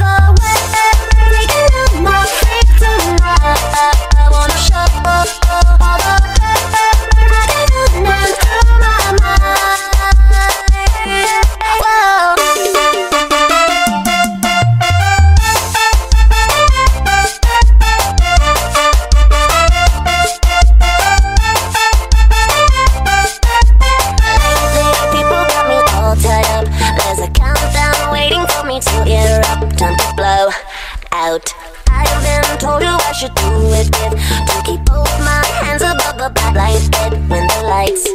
oh out. I've been told you I should do it with To keep both my hands above the pipe like When the lights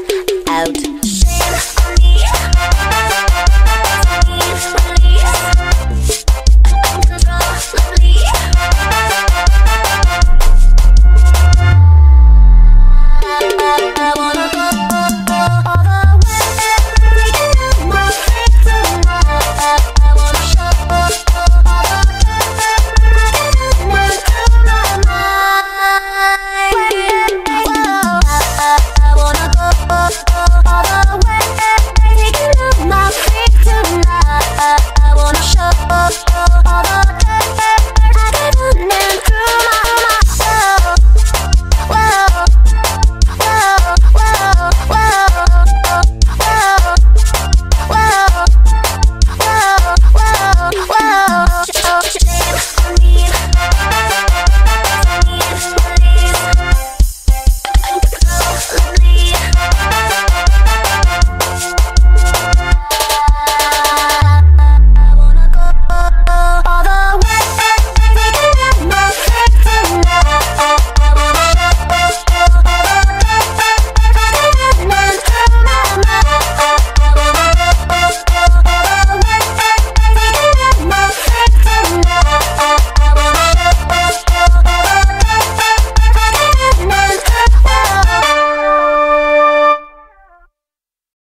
out.